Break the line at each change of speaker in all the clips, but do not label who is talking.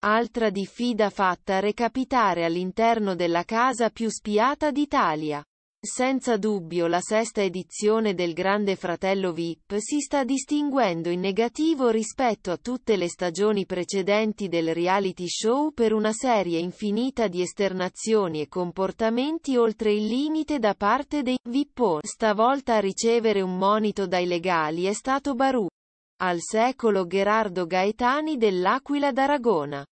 Altra diffida fatta recapitare all'interno della casa più spiata d'Italia. Senza dubbio la sesta edizione del Grande Fratello VIP si sta distinguendo in negativo rispetto a tutte le stagioni precedenti del reality show per una serie infinita di esternazioni e comportamenti oltre il limite da parte dei VIP. Stavolta a ricevere un monito dai legali è stato Barù. Al secolo Gerardo Gaetani dell'Aquila d'Aragona.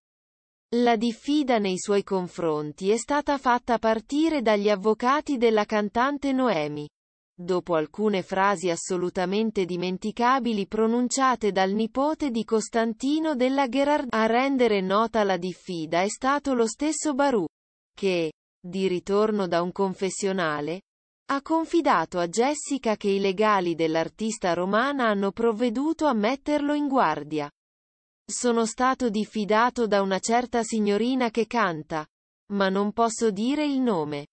La diffida nei suoi confronti è stata fatta partire dagli avvocati della cantante Noemi. Dopo alcune frasi assolutamente dimenticabili pronunciate dal nipote di Costantino della Gerard, a rendere nota la diffida è stato lo stesso Barù, che, di ritorno da un confessionale, ha confidato a Jessica che i legali dell'artista romana hanno provveduto a metterlo in guardia. Sono stato diffidato da una certa signorina che canta. Ma non posso dire il nome.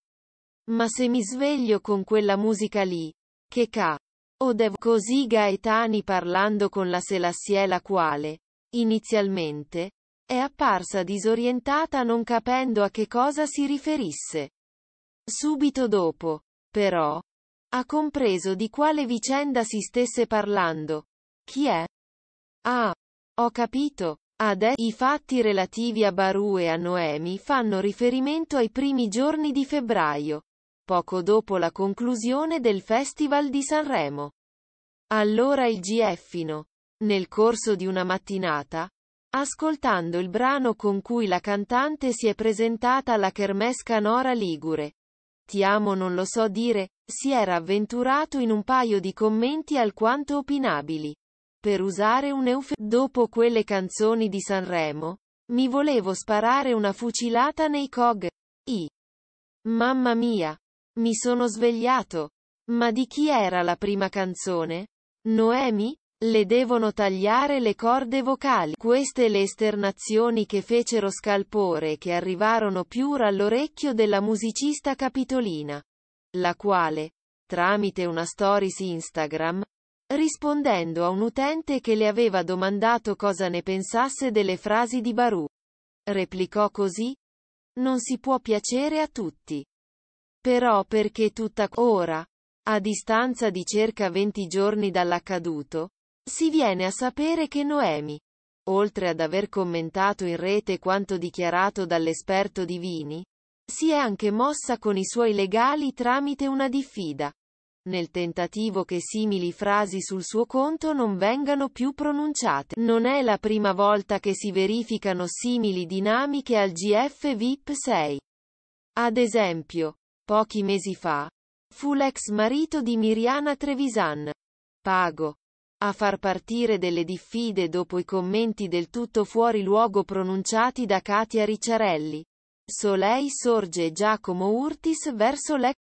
Ma se mi sveglio con quella musica lì, che ca. O devo così Gaetani parlando con la Selassie la quale, inizialmente, è apparsa disorientata non capendo a che cosa si riferisse. Subito dopo, però, ha compreso di quale vicenda si stesse parlando. Chi è? Ah, ho capito. Ade, i fatti relativi a Baru e a Noemi fanno riferimento ai primi giorni di febbraio, poco dopo la conclusione del Festival di Sanremo. Allora il GFino, nel corso di una mattinata, ascoltando il brano con cui la cantante si è presentata alla Kermesse Canora Ligure. Ti amo non lo so dire, si era avventurato in un paio di commenti alquanto opinabili. Per usare un eufemismo, dopo quelle canzoni di Sanremo, mi volevo sparare una fucilata nei cog. I. Mamma mia. Mi sono svegliato. Ma di chi era la prima canzone? Noemi? Le devono tagliare le corde vocali. Queste le esternazioni che fecero scalpore e che arrivarono più all'orecchio della musicista capitolina. La quale, tramite una stories Instagram, rispondendo a un utente che le aveva domandato cosa ne pensasse delle frasi di Barù. Replicò così? Non si può piacere a tutti. Però perché tutta ora, a distanza di circa 20 giorni dall'accaduto, si viene a sapere che Noemi, oltre ad aver commentato in rete quanto dichiarato dall'esperto di vini, si è anche mossa con i suoi legali tramite una diffida nel tentativo che simili frasi sul suo conto non vengano più pronunciate. Non è la prima volta che si verificano simili dinamiche al GF VIP 6. Ad esempio, pochi mesi fa, fu l'ex marito di Miriana Trevisan, Pago, a far partire delle diffide dopo i commenti del tutto fuori luogo pronunciati da Katia Ricciarelli. Soleil sorge Giacomo Urtis verso l'ex